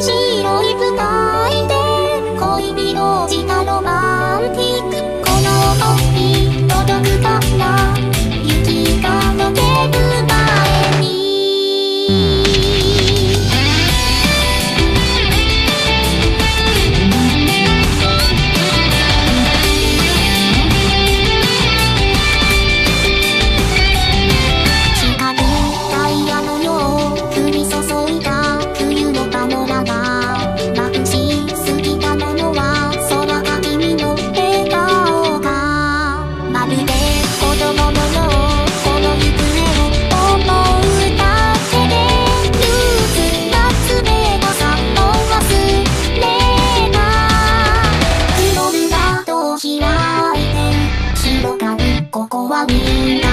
光り画面。